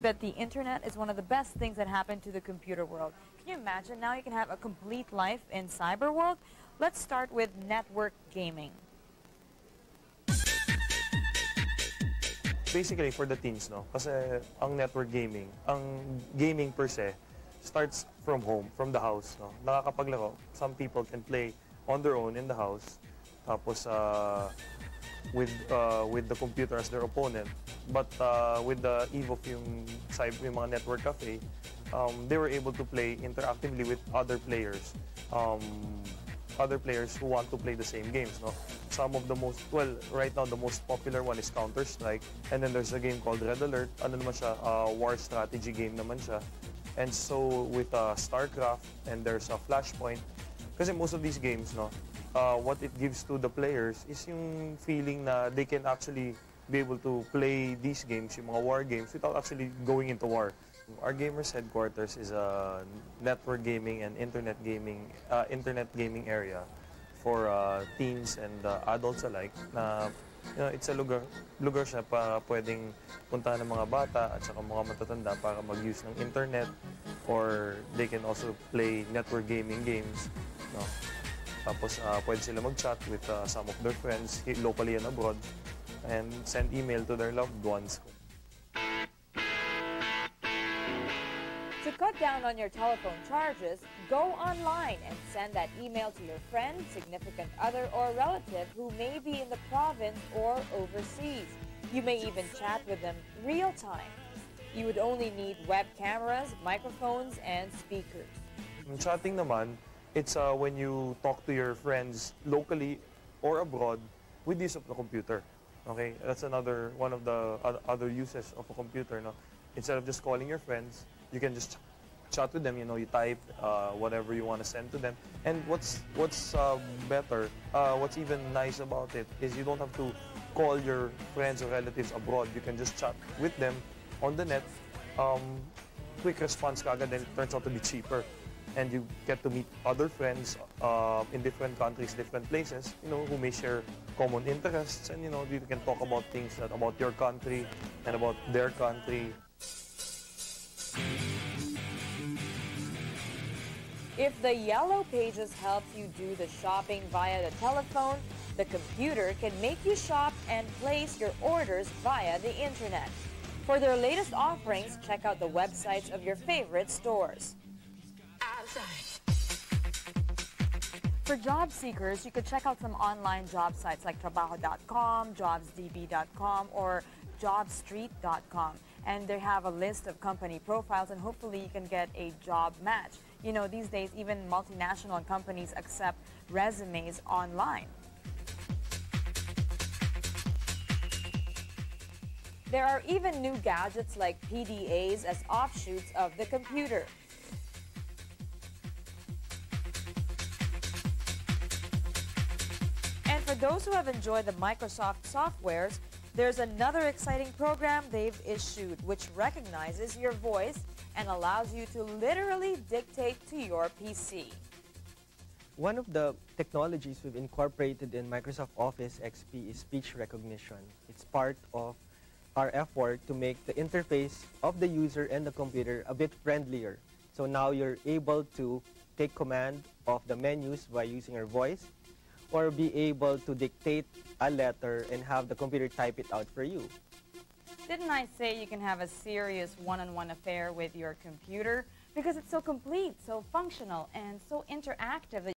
that the internet is one of the best things that happened to the computer world. Can you imagine now you can have a complete life in cyber world? Let's start with network gaming. Basically for the teens, no? Kasi ang network gaming, ang gaming per se, starts from home, from the house, no? Nakakapaglaro. Some people can play on their own in the house. Tapos uh, with uh, with the computer as their opponent. But uh, with the of yung, yung mga network cafe, um, they were able to play interactively with other players. Um, other players who want to play the same games. No? Some of the most, well, right now the most popular one is Counter-Strike. And then there's a game called Red Alert. Ano naman siya, uh, war strategy game naman siya. And so with uh, StarCraft and there's a Flashpoint, kasi most of these games, no, uh, what it gives to the players is yung feeling na they can actually be able to play these games, yung mga war games, without actually going into war. Our gamers headquarters is a network gaming and internet gaming, uh, internet gaming area for uh, teens and uh, adults alike na you know, it's a lugar, lugar siya para pwedeng puntahan ng mga bata at saka mga matatanda para mag-use ng internet or they can also play network gaming games. No? Tapos uh, pwede sila mag-chat with uh, some of their friends locally and abroad and send email to their loved ones. To cut down on your telephone charges, go online and send that email to your friend, significant other, or relative who may be in the province or overseas. You may even chat with them real time. You would only need web cameras, microphones, and speakers. Chatting naman, it's uh, when you talk to your friends locally or abroad with the use of the computer. Okay, that's another one of the other uses of a computer. No, instead of just calling your friends, you can just chat with them. You know, you type uh, whatever you want to send to them. And what's what's uh, better, uh, what's even nice about it is you don't have to call your friends or relatives abroad. You can just chat with them on the net. Um, quick response kagad, and it turns out to be cheaper and you get to meet other friends uh, in different countries, different places, you know, who may share common interests, and you know, you can talk about things that, about your country and about their country. If the Yellow Pages helps you do the shopping via the telephone, the computer can make you shop and place your orders via the internet. For their latest offerings, check out the websites of your favorite stores. For job seekers, you could check out some online job sites like trabajo.com, jobsdb.com, or jobstreet.com. And they have a list of company profiles, and hopefully you can get a job match. You know, these days, even multinational companies accept resumes online. There are even new gadgets like PDAs as offshoots of the computer. Those who have enjoyed the Microsoft softwares, there's another exciting program they've issued which recognizes your voice and allows you to literally dictate to your PC. One of the technologies we've incorporated in Microsoft Office XP is speech recognition. It's part of our effort to make the interface of the user and the computer a bit friendlier. So now you're able to take command of the menus by using your voice or be able to dictate a letter and have the computer type it out for you. Didn't I say you can have a serious one-on-one -on -one affair with your computer? Because it's so complete, so functional, and so interactive